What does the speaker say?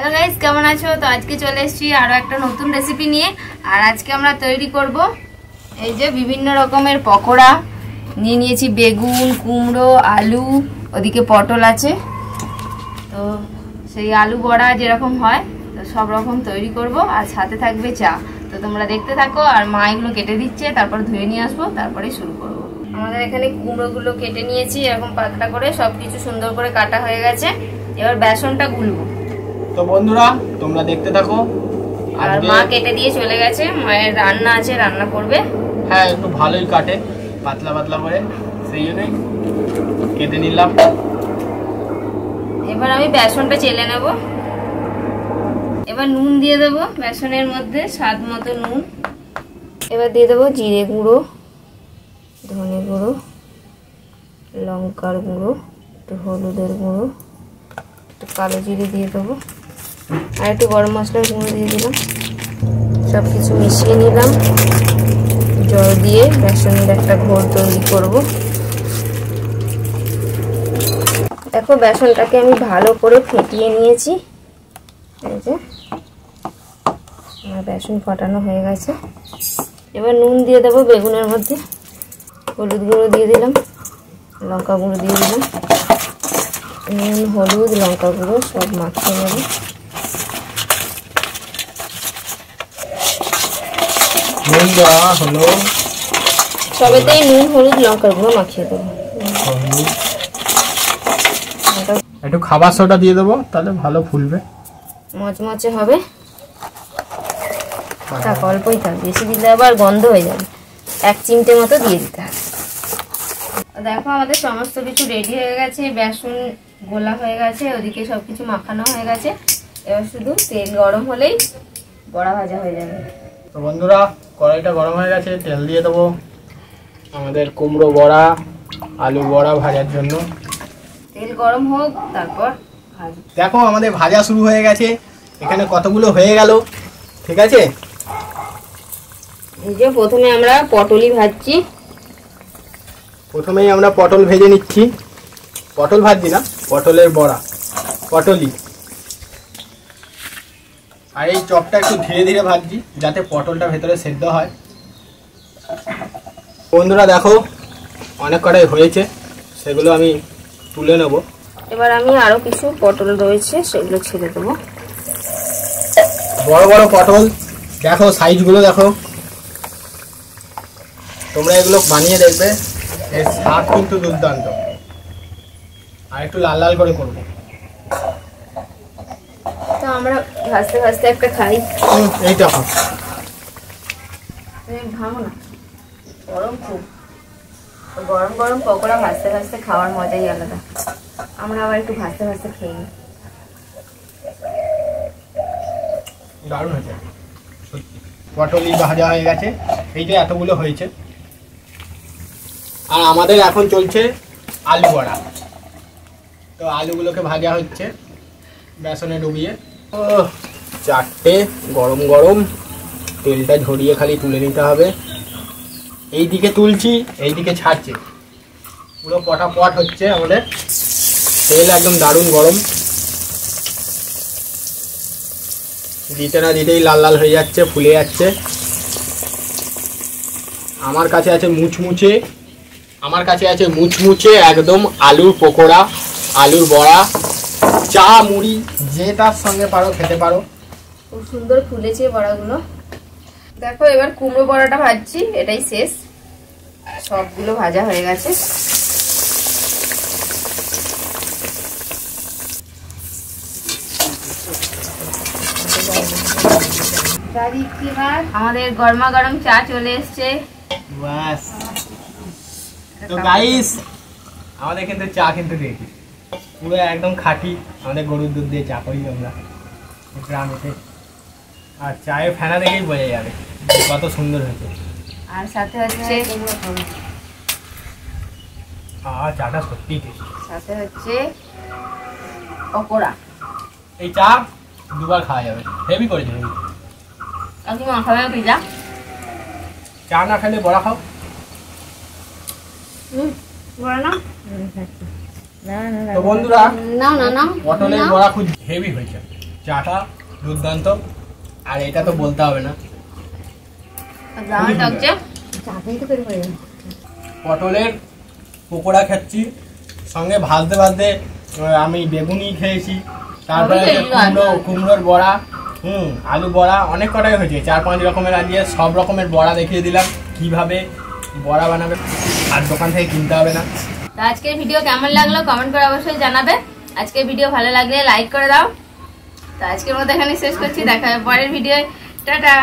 Hello guys কেমন আছো? তো আজকে চলে এসেছি আরও একটা নতুন রেসিপি নিয়ে। আর আজকে আমরা তৈরি করব এই যে বিভিন্ন রকমের পকোড়া। নিয়ে নিয়েছি বেগুন, কুমড়ো, আলু, ওদিকে পটল আছে। তো সেই আলু বড়া যেরকম হয়, তো সব রকম তৈরি করব। আর সাথে থাকবে চা। তো তোমরা দেখতে থাকো, আর মা এগুলো কেটে দিচ্ছে, তারপর ধুয়ে নিয়ে আসব, তারপরেই শুরু করব। আমাদের এখানে কুমড়োগুলো কেটে নিয়েছি, এরকম পাতলা করে সব কিছু সুন্দর করে কাটা হয়ে গেছে। এবার বেসনটা গুলবো। তো বন্ধুরা তোমরা দেখতে থাকো। আর মা কেটে দিয়ে চলে গেছে মায়ের রান্না আছে রান্না করবে। হ্যাঁ একটু ভালোই কাটে পাতলা পাতলা করে সেই জন্যই কেটে নিলাম। এবার আমি বেসনটা চেলে নেব। এবার নুন দিয়ে দেবো বেসনের মধ্যে স্বাদ মতো নুন। এবার দিয়ে দেবো জিরে গুঁড়ো ধনে গুঁড়ো লঙ্কার গুঁড়ো একটু হলুদের গুঁড়ো একটু কালো জিরে দিয়ে দেবো। আর একটু গরম মশলার গুঁড়ো দিয়ে দিলাম। সব কিছু মিশিয়ে নিলাম। জল দিয়ে বেসনের একটা ঘোর তৈরি করব। দেখো, বেসনটাকে আমি ভালো করে ফেটিয়ে নিয়েছি। এই যে, আমার বেসন ফটানো হয়ে গেছে। এবার নুন দিয়ে দেবো বেগুনের মধ্যে। হলুদ গুঁড়ো দিয়ে দিলাম, লঙ্কা গুঁড়ো দিয়ে দিলাম। নুন, হলুদ, লঙ্কা গুঁড়ো সব মাখিয়ে নেব। নুন দেওয়া হলো। সবেতেই নুন হলুদ লঙ্কার গুঁড়ো মাখিয়ে দেবো। একটু খাবার সোডা দিয়ে দেবো তাহলে ভালো ফুলবে। মচমচে হবে। থাক অল্পই থাক বেশি দিলে আবার গন্ধ হয়ে যাবে। এক চিমটে মতো দিয়ে দিতে হবে। দেখো আমাদের সমস্ত কিছু রেডি হয়ে গেছে বেসন গোলা হয়ে গেছে ওদিকে সব কিছু মাখানো হয়ে গেছে। এবার শুধু তেল গরম হলেই বড়া ভাজা হয়ে যাবে। তো বন্ধুরা কড়াইটা গরম হয়ে গেছে তেল দিয়ে দেবো। আমাদের কুমড়ো বড়া আলু বড়া ভাজার জন্য। তেল গরম হোক তারপর দেখো আমাদের ভাজা শুরু হয়ে গেছে। এখানে কতগুলো হয়ে গেল? ঠিক আছে? এই যে প্রথমে আমরা পটলই ভাজছি। প্রথমেই আমরা পটল ভেজে নিচ্ছি। পটল ভাজছি না পটলের বড়া। পটলই। আর এই চপটা একটু ধীরে ধীরে ভাজছি যাতে পটলটা ভেতরে সেদ্ধ হয়। বন্ধুরা দেখো অনেক কটাই হয়েছে সেগুলো আমি তুলে নেব। এবার আমি আরও কিছু পটল রয়েছে সেগুলো ছেড়ে দেবো। বড় বড় পটল দেখো সাইজগুলো দেখো। তোমরা এগুলো বানিয়ে দেখবে এর স্বাদ কিন্তু দুর্দান্ত। আর একটু লাল লাল করে করব। আমরা ভাজতে ভাজতে একটা খাই। হুম, এই দেখো ভাঙো না। গরম খুব। গরম গরম পকোড়া ভাজতে ভাজতে খাওয়ার মজাই আলাদা। আমরা আবার একটু ভাজতে ভাজতে খেয়ে নিই। দারুণ হয়েছে। সত্যি। পটলই ভাজা হয়ে গেছে। এই যে এতগুলো হয়েছে। আর আমাদের এখন চলছে আলু বড়া। তো আলুগুলোকে ভাজা হচ্ছে। বেসনে ডুবিয়ে। চারটে, গরম গরম। তেলটা ঝরিয়ে খালি তুলে নিতে হবে। এই দিকে তুলছি এই দিকে ছাড়ছে। পুরো পটা পট হচ্ছে আমাদের। তেল একদম দারুণ গরম। দিতে না দিতেই লাল লাল হয়ে যাচ্ছে, ফুলে যাচ্ছে। আমার কাছে আছে মুচমুচে, আমার কাছে আছে মুচমুচে একদম আলুর পকোড়া, আলুর বড়া। চা মুড়ি। যে তার সঙ্গে পারো খেতে পারো। খুব সুন্দর ফুলেছে বড়াগুলো। দেখো এবার কুমড়ো বড়াটা ভাজছি এটাই শেষ। সবগুলো ভাজা হয়ে গেছে। আমাদের গরমা গরম চা চলে এসছে। তো গাইস আমাদের কিন্তু চা কিন্তু দেখি পুরো একদম খাঁটি। আমাদের গরুর দুধ দিয়ে চা করি আমরা। গ্রামেতে আর চায়ের ফেনা দেখেই বোঝা যাবে কত সুন্দর হয়েছে। আর সাথে হচ্ছে আর চাটা টেস্টি সাথে হচ্ছে পকোড়া। এই চা দুবার খাওয়া যাবে। হেভি করেছে হেভি কাকি মাখাবে পিজা? চা না খেলে বড়া খাও। হুম বড় না তো বন্ধুরা না পটলের বড়া খুব হেভি হয়েছে। চাটা দুর্দান্ত। আর এটা তো বলতে হবে না। পটলের পকোড়া খাচ্ছি। সঙ্গে ভাজতে ভাজতে আমি বেগুনি খেয়েছি। তারপরে কুমড়ো আচ্ছা। কুমড়োর বড়া। হুম আলু বড়া অনেক কটাই হয়েছে। চার পাঁচ রকমের আলিয়ে সব রকমের বড়া দেখিয়ে দিলাম। কীভাবে বড়া বানাবে আর দোকান থেকে কিনতে হবে না। তো আজকের ভিডিও কেমন লাগল কমেন্ট করে অবশ্যই জানাবে। আজকের ভিডিও ভালো লাগলে লাইক করে দাও। তো আজকের মতো এখানে শেষ করছি, দেখা পরের ভিডিও টাটা।